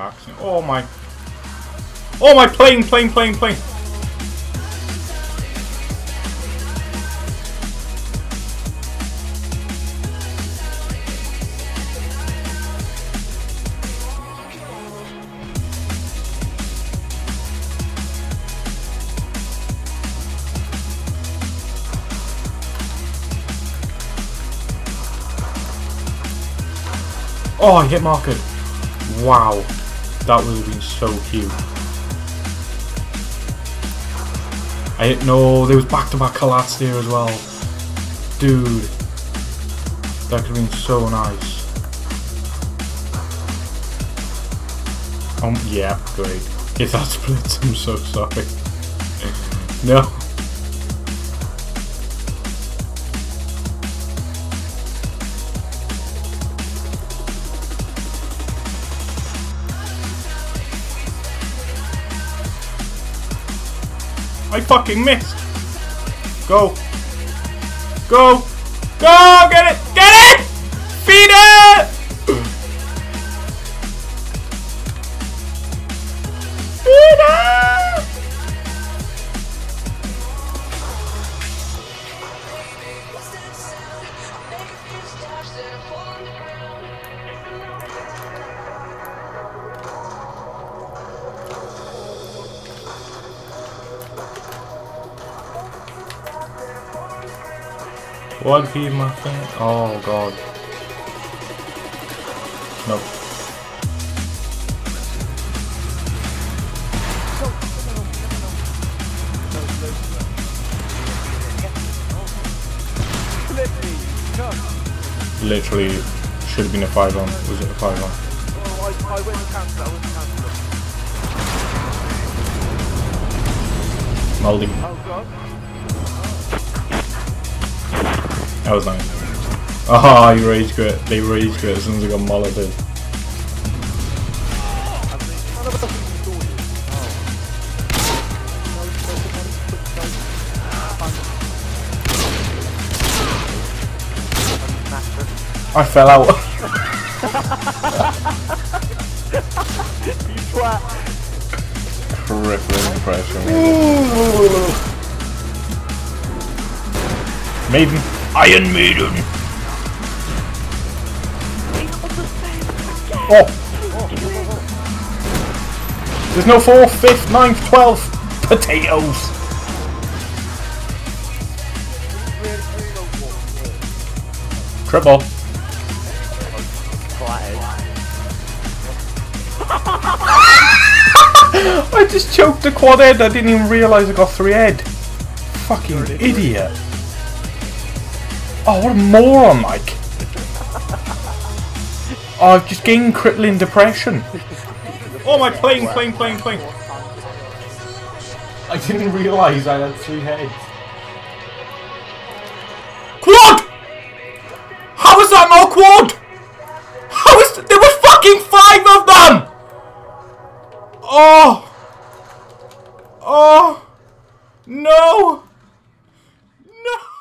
Oh my. Oh my plane, plane, plane, plane. Oh, I hit marker. Wow. That would have been so cute. I hit, no, there was back-to-back -back collapse there as well. Dude. That could have been so nice. Um, yeah, great. If that splits, I'm so sorry. no. I fucking missed. Go. Go. Go! Get it! Get it! Feed it! One feed my thing. Oh god. Nope. Literally should have been a 5 on. Was it a 5 on? Oh, I, That was nice. Oh, he rage quit. They rage quit as soon as I got mollited. None of us even saw you. I fell out. You twat. Crippling pressure. Maiden. Iron Maiden. Oh. There's no fourth, fifth, ninth, twelfth. Potatoes. Triple. I just choked a quad head. I didn't even realise I got three head. Fucking idiot. Oh, what a moron, Mike. Oh, I've just gained crippling depression. Oh, my plane, plane, plane, plane. I didn't realise I had three heads. Quad! How is that more quad? How is there was fucking five of them? Oh! Oh! No! No!